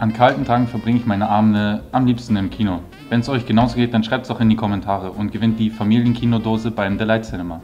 An kalten Tagen verbringe ich meine Abende am liebsten im Kino. Wenn es euch genauso geht, dann schreibt es auch in die Kommentare und gewinnt die Familienkinodose beim Delight Cinema.